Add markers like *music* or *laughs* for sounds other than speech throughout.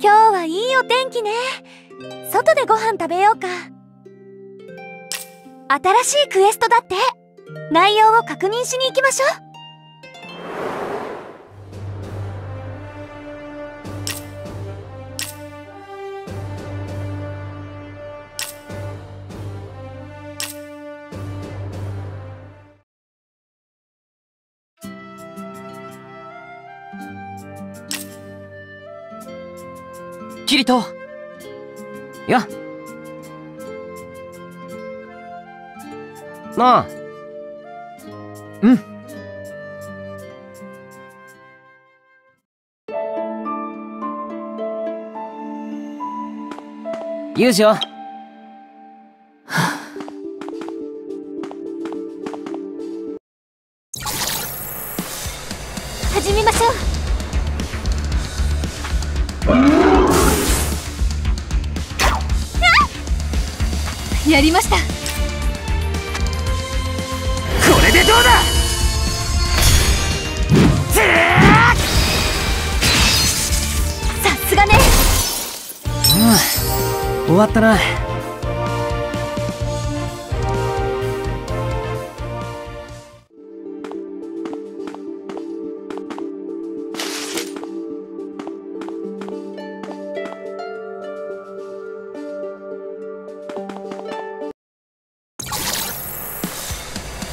今日はいいお天気ね。外でご飯食べようか。新しいクエストだって。内容を確認しに行きましょう。キリトやなあ。うん。ユージよったな。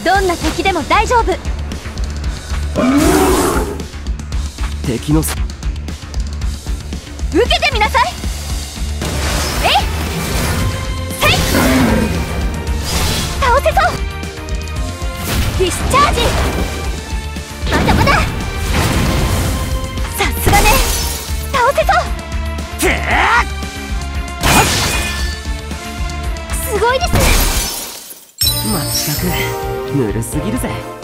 どんな敵でも大丈夫。敵のすぎるぜ。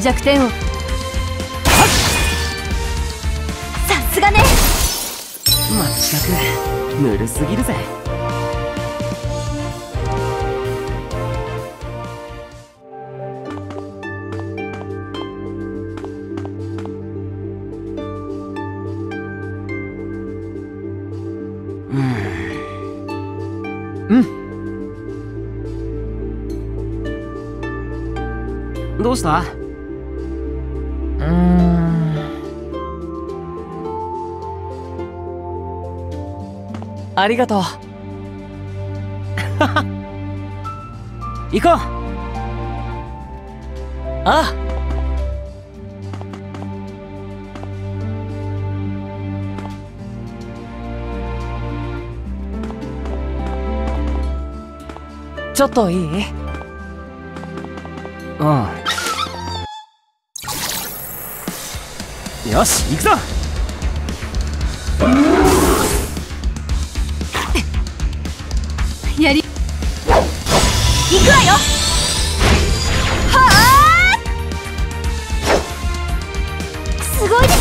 弱点を。さすがね。まったくぬるすぎるぜ。うん。どうした？ありがとう。行こう。あ。あちょっといい？うん。よし行くぞ。やり。行くわよ。はあすごいです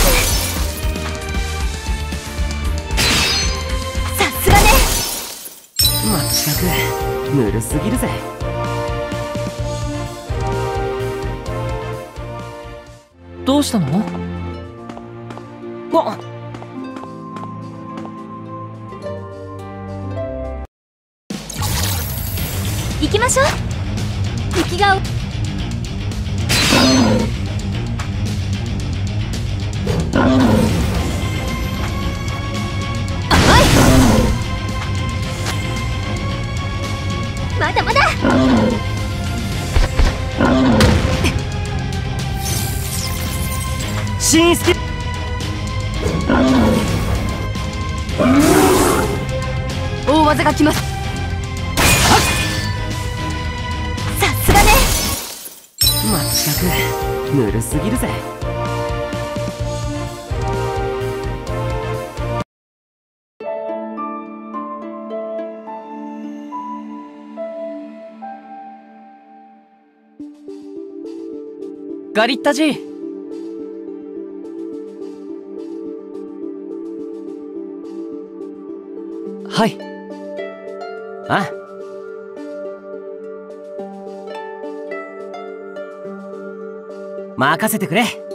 さすがね。まったくぬるすぎるぜ。どうしたの？あ行ガリッタジはい。あ。任せてくれ。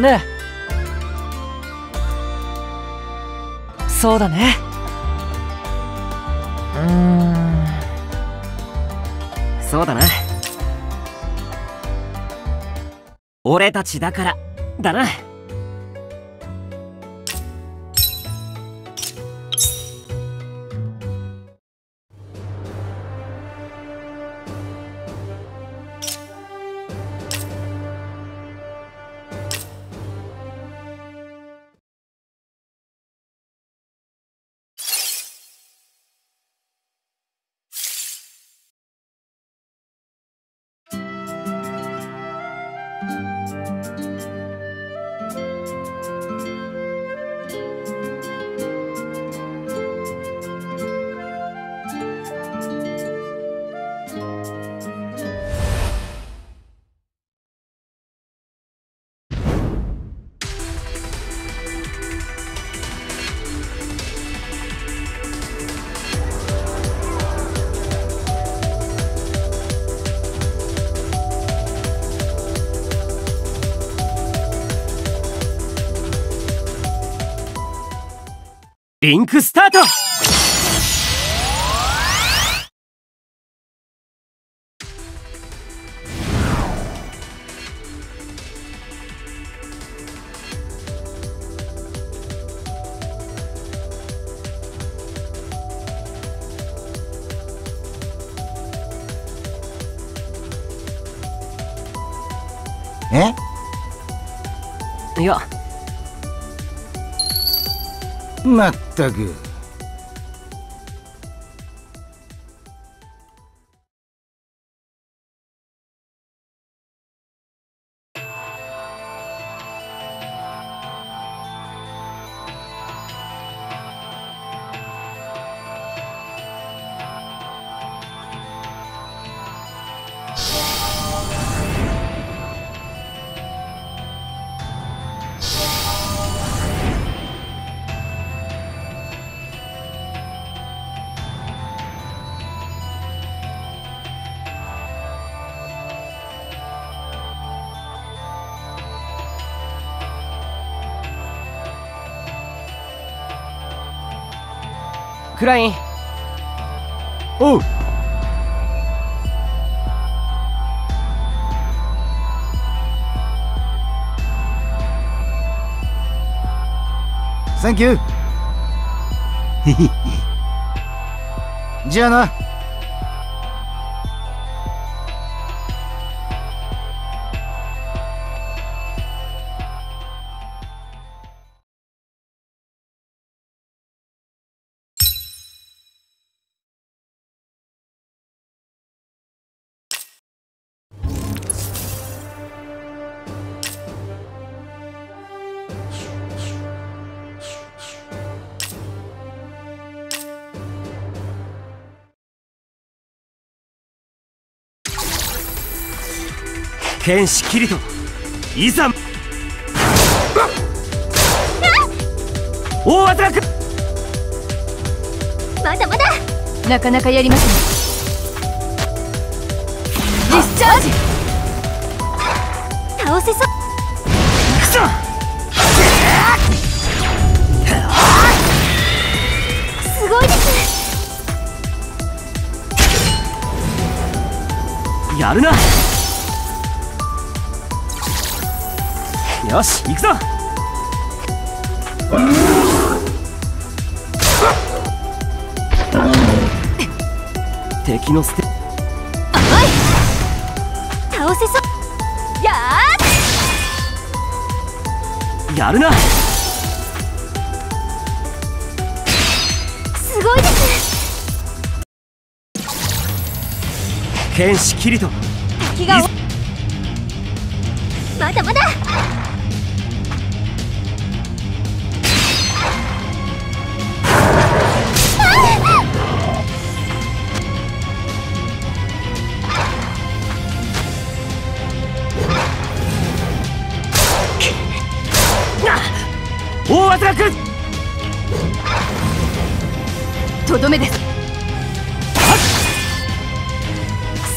ね。えそうだね。うーん。そうだな。俺たちだからだな。リンクスタートまったく。クライン。おう。サンキューじゃあな。剣士キリトいざ。大技くまだまだ。なかなかやりますねディスチャージ倒せそう。クソすごいですやるなよし行くぞ。敵の倒せそう。ややるな。ーすごいです剣士キリト。敵がまだまだが来る。とどめです。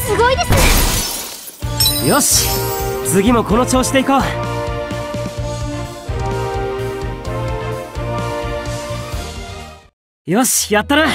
すごいですよし。次もこの調子でいこう。よしやったな。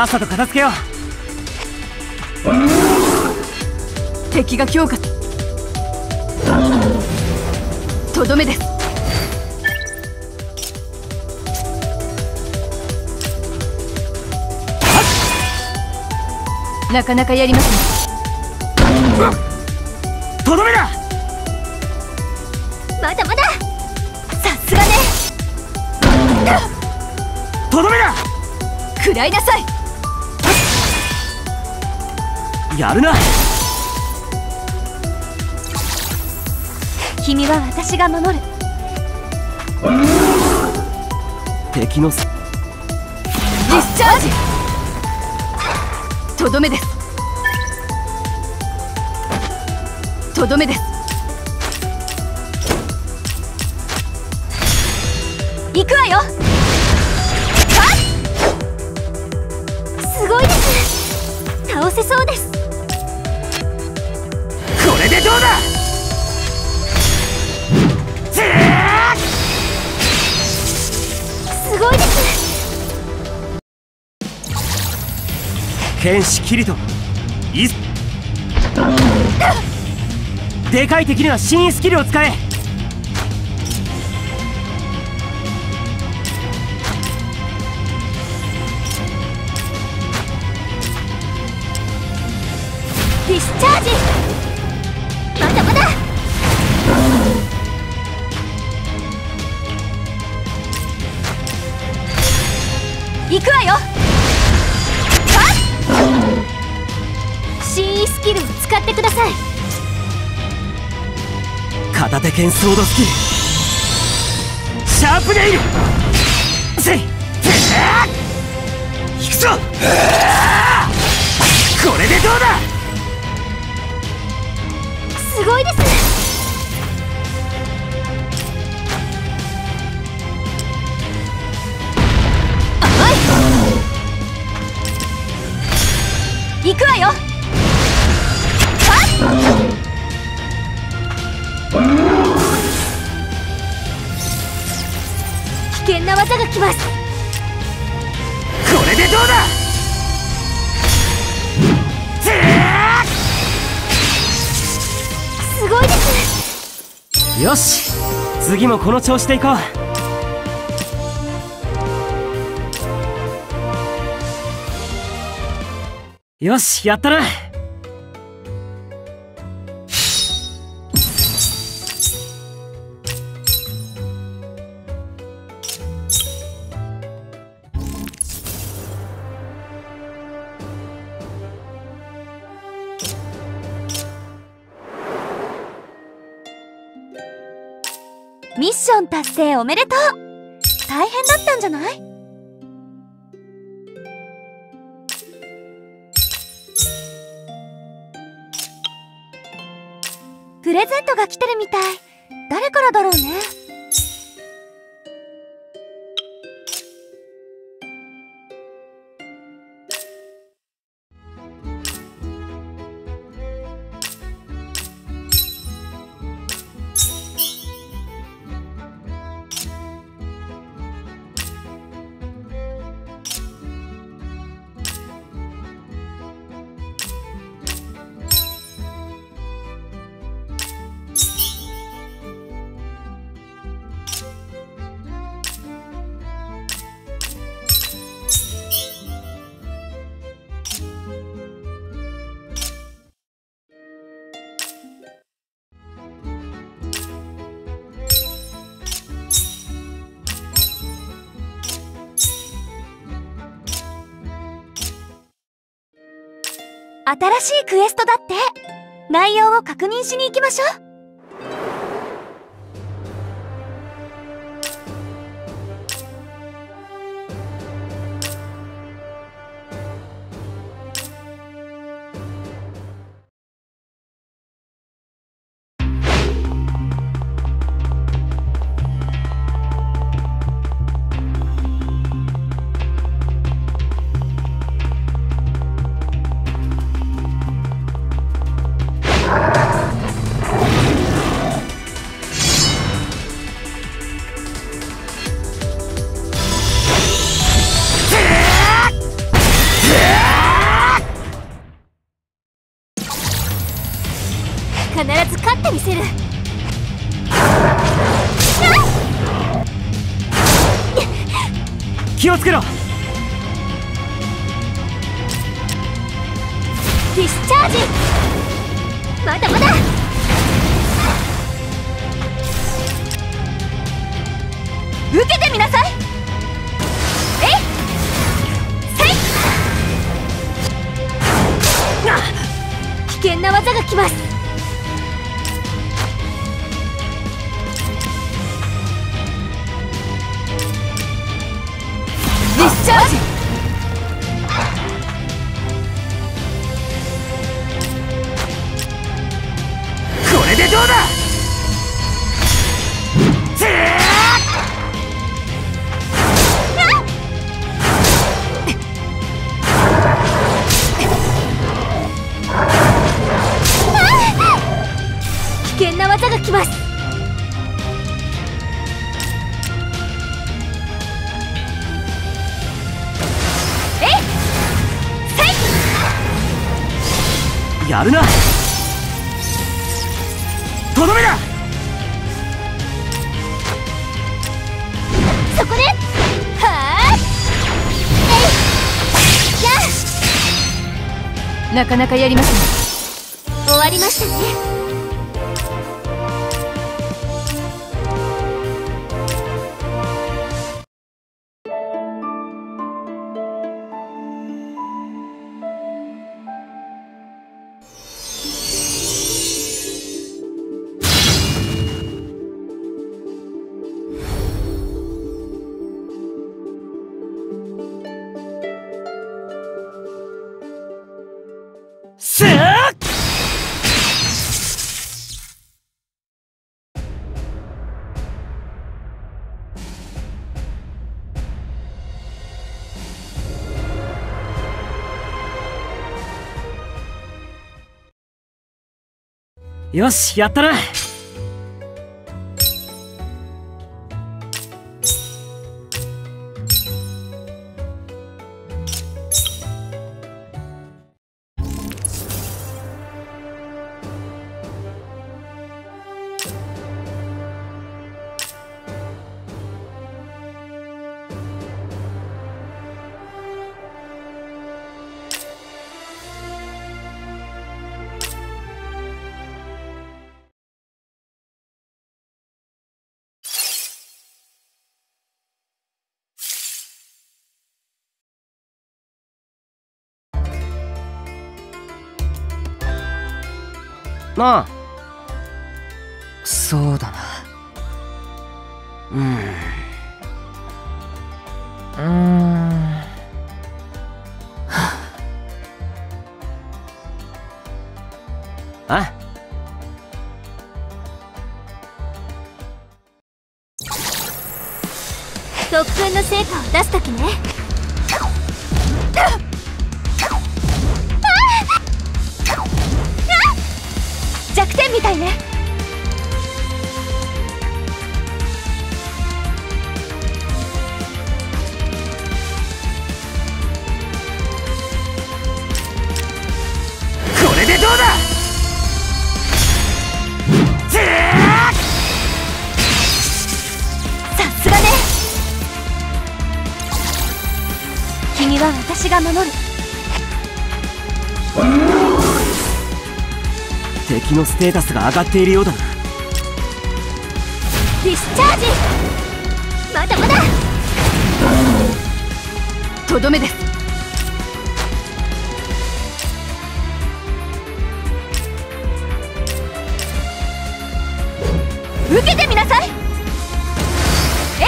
さっさと片付けよう。敵が強化。とどめです。なかなかやりますね。とどめだ！まだまだ。さすがね。とどめだ！食らいなさいやるな。君は私が守る。敵のディスチャージ。とどめです。とどめです。行くわよ。すごいです。倒せそうです天使キリトいっ。でかい敵には新スキルを使え。ディスチャージ片手剣ソードスキルシャープネイル。せい。ぜー行くぞ。これでどうだ。すごいですね。甘い。行くわよ。危険な技が来ます。これでどうだ?ぜすごいですーよし次もこの調子でいこう。よしやったなッション達成おめでとう。大変だったんじゃない？プレゼントが来てるみたい。誰からだろうね？新しいクエストだって。内容を確認しに行きましょう。なかなかやりますね終わりましたね。よしやったな。な。あそうだな。うん。うーんあ。特訓の成果を出すときね。弱点みたいね。これでどうだ？てあさすがね。君は私が守る敵のステータスが上がっているようだな。ディスチャージ。まだまだとどめです。受けてみなさい。え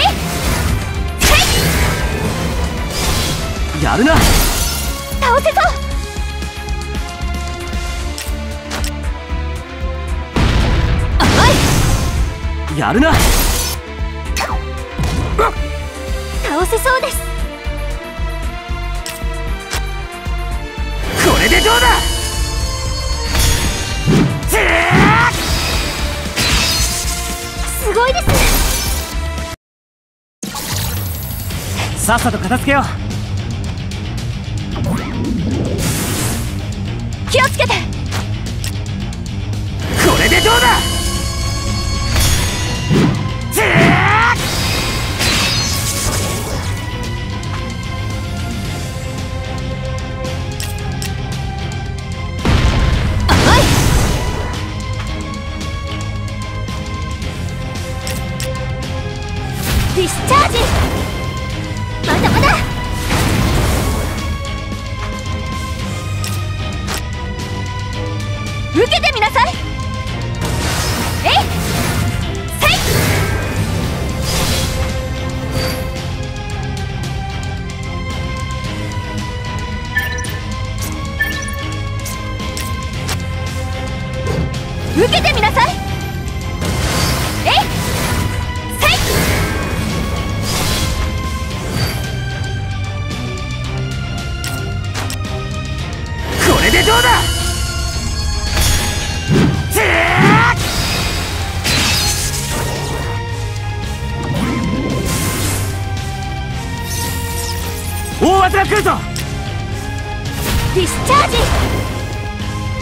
い。やるな。やるな。倒せそうです。これでどうだ?すごいですさっさと片付けよう。気をつけて。これでどうだ?甘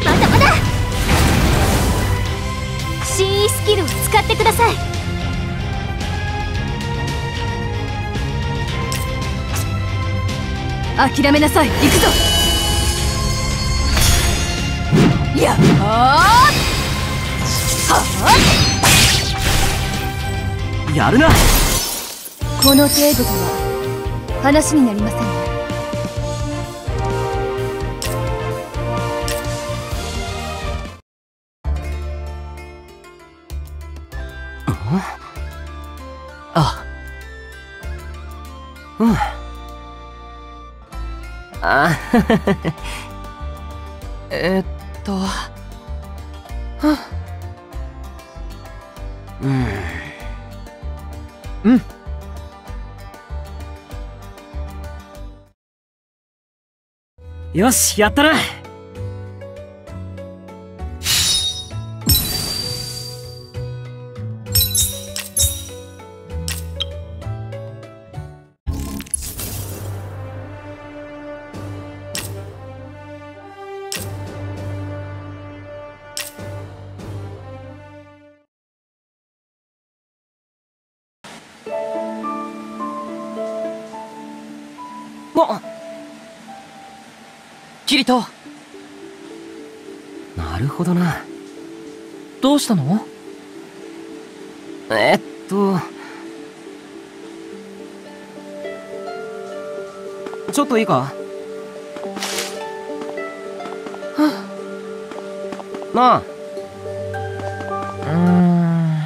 まだまだ新意スキルを使ってください。諦めなさい。行くぞ。やっはやるな。この程度とは話になりませんえっと。はうん。うん。よしやったな。あキリト。なるほどな。どうしたの？えっと。ちょっといいか？なあ。うー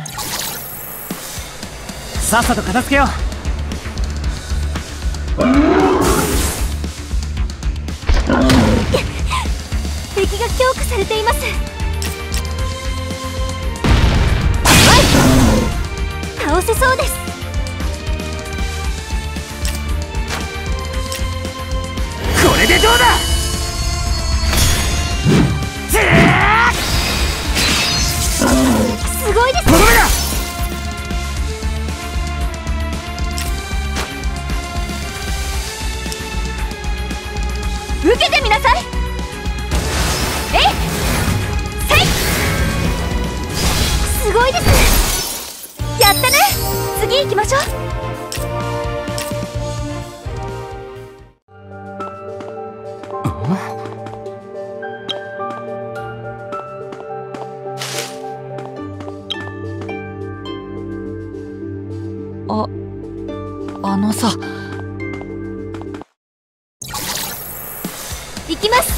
ん。さっさと片付けよう強化されています。倒せそうです。これでどうださ行きます。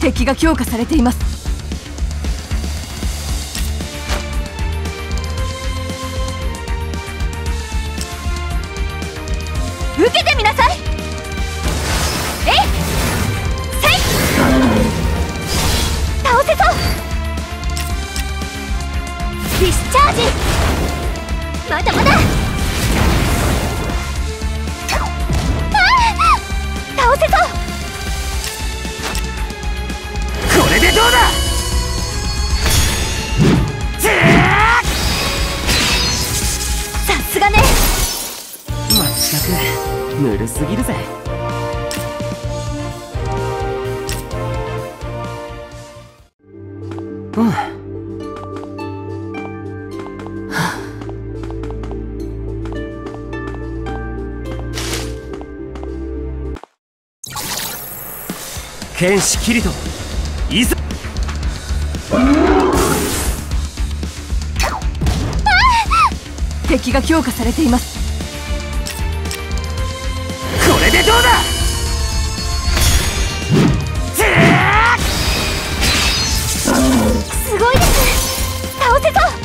敵が強化されています。剣士キリトいざ。敵が強化されています。これでどうだ。すごいです。倒せそう。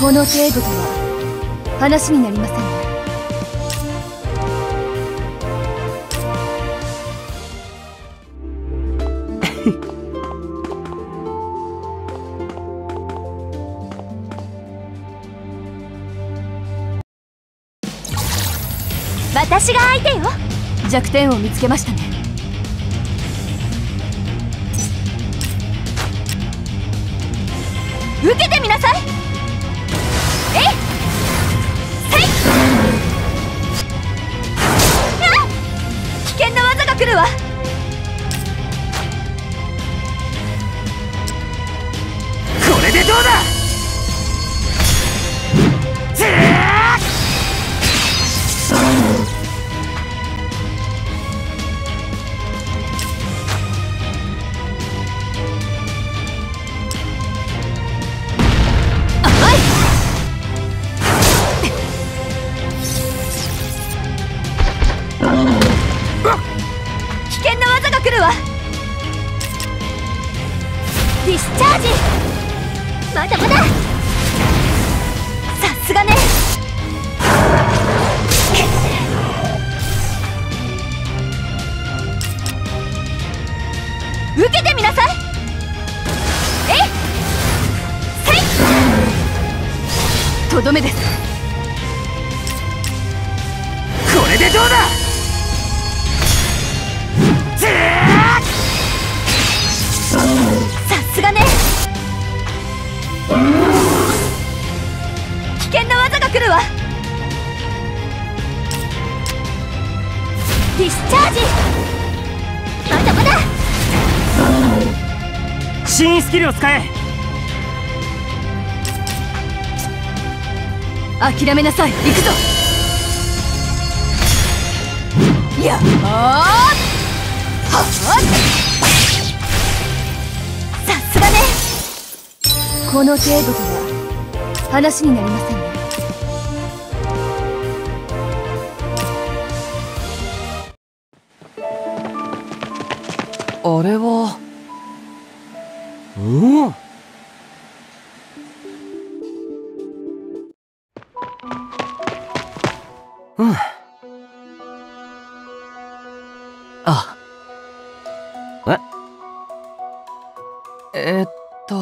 この程度とは話になりませんね。*laughs* 私が相手よ。弱点を見つけましたねを使え。諦めなさい。行くぞ。やあー。はっさすがね。この程度とは話になりませんね。あれはおおうんあ。ええーっと。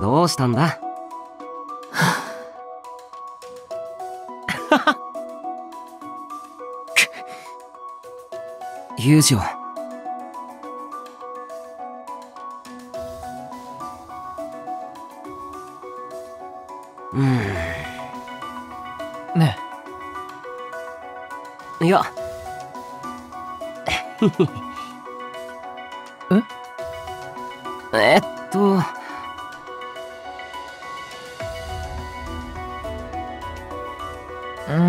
どうしたんだ？友情うん *laughs* え？えっと。うーん。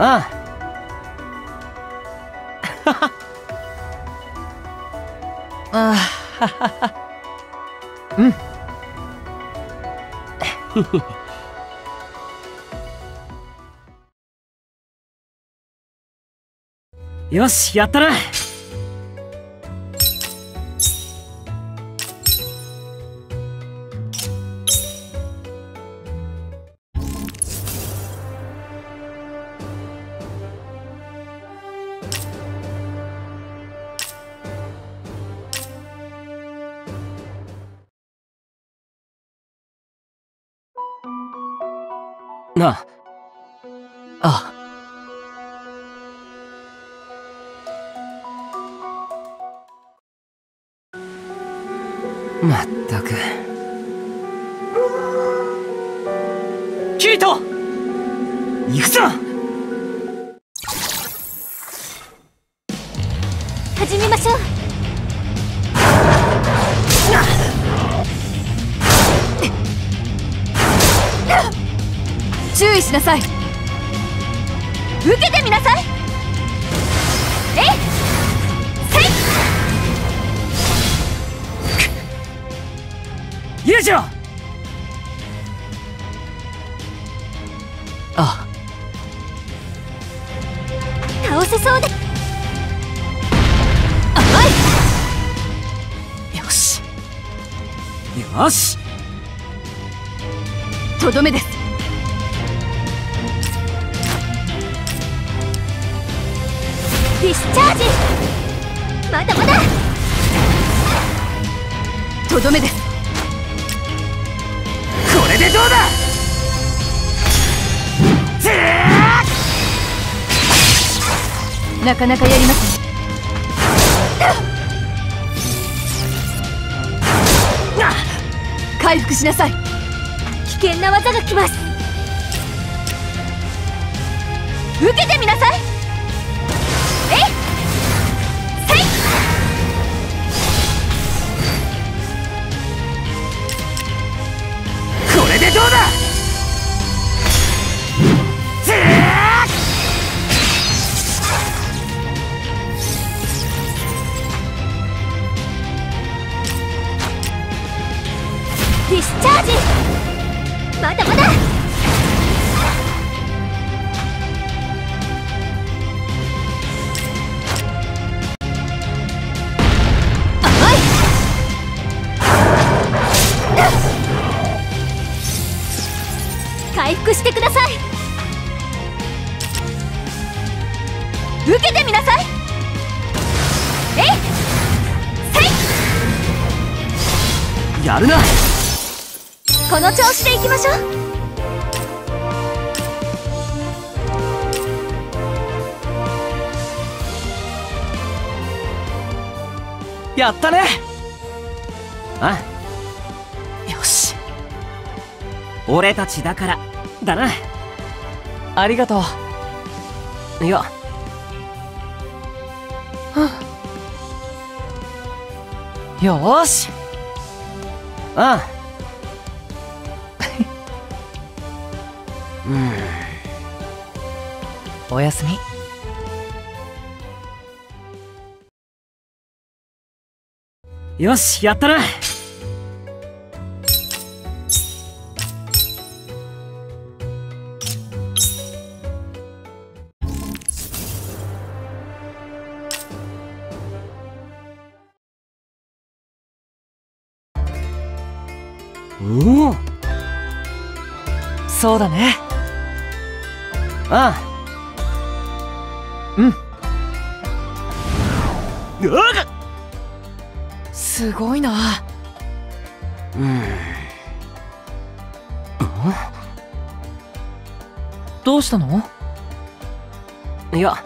あ *laughs* あああうんよしやったな。よしとどめです。ディスチャージ。まだまだ。とどめです。これでどうだ？ぜなかなかやりますね回復しなさい。危険な技が来ます。受けてみなさい。復してください。受けてみなさい。えいせい。やるな。この調子でいきましょう。やったね。あ。よし。俺たちだからだな。ありがとう。いや。よし。ああ。*laughs* うん。おやすみ。よしやったな。そうだね。ああ。うん。うわっ！すごいな。うん。どうしたの？いや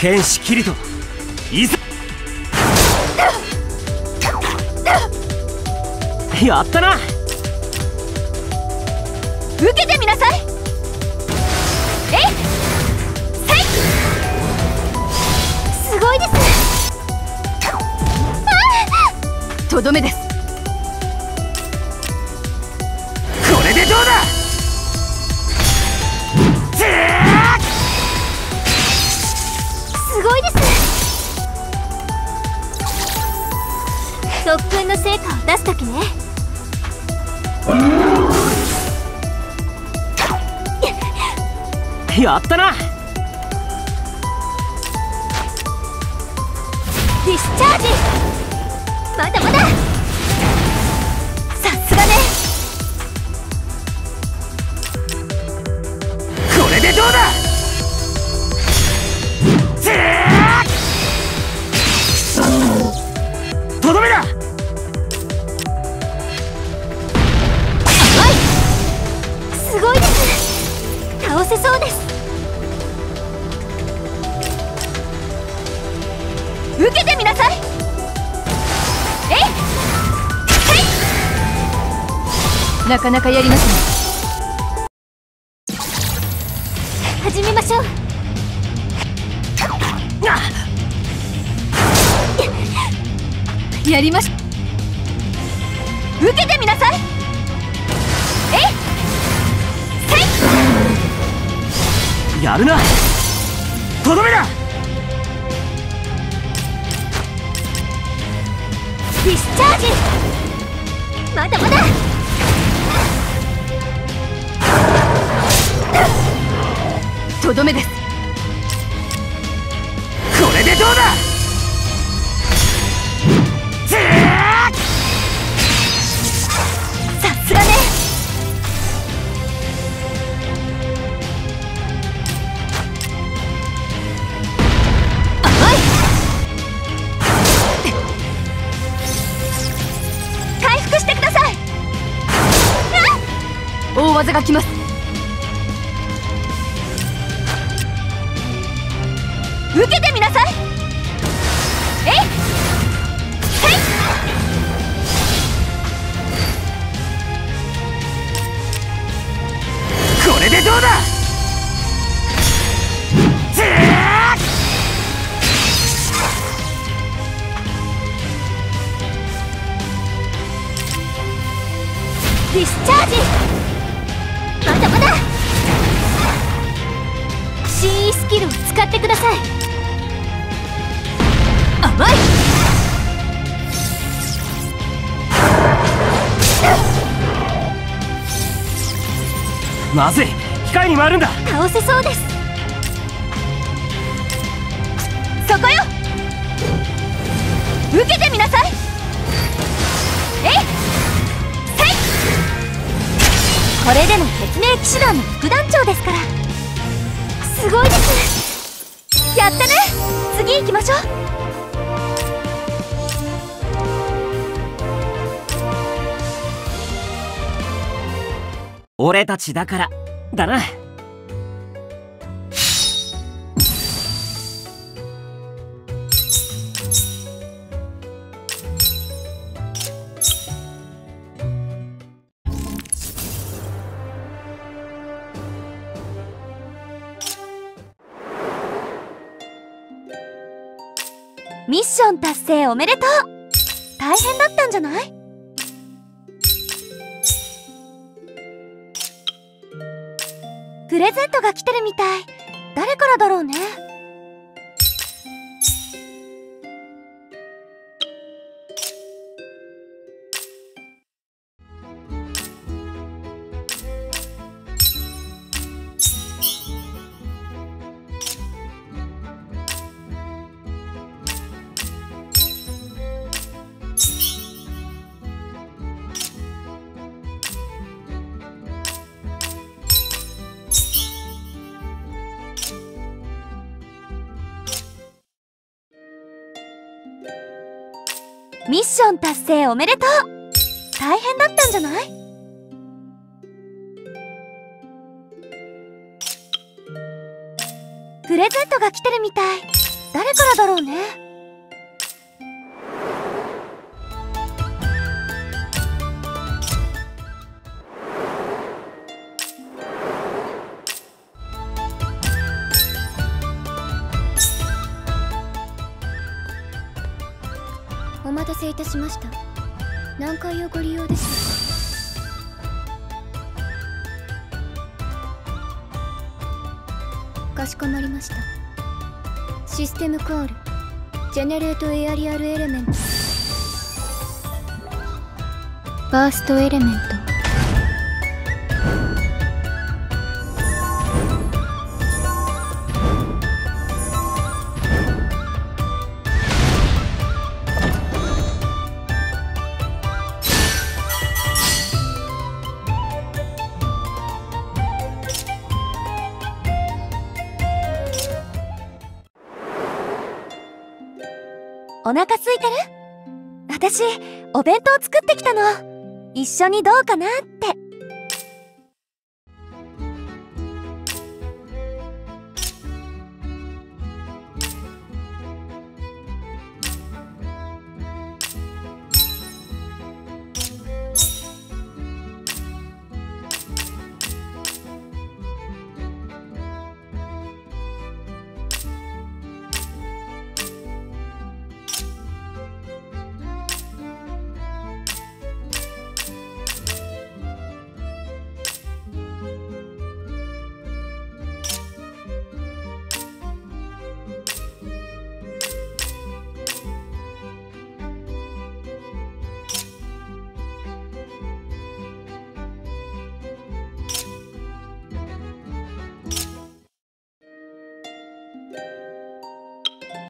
剣士キリトいざやったな受けてみなさいえいせいすごいですとどめです成果を出す時ね。やったな。ディスチャージ。まだまだ。かなかやりますね始めましょう。やりまし受けてみなさい。え？いやるな。とどめだ。ディスチャージ。まだまだとどめです。これでどうだ？ぜさすがね。回復してください。大技が来ますください。甘い。まずい。機械に回るんだ。倒せそうです。そこよ。受けてみなさい。えい。せい。これでも鉄命騎士団の副団長ですから。すごいですやったね。次行きましょう。俺たちだから。だな。達成おめでとう。大変だったんじゃない？プレゼントが来てるみたい。誰からだろうね？ミッション達成おめでとう。大変だったんじゃない？プレゼントが来てるみたい。誰からだろうね？たしました。何階をご利用でしょうか？かしこまりました。システムコール。ジェネレートエアリアルエレメント。バーストエレメント。お腹空いてる？私お弁当作ってきたの。一緒にどうかなって。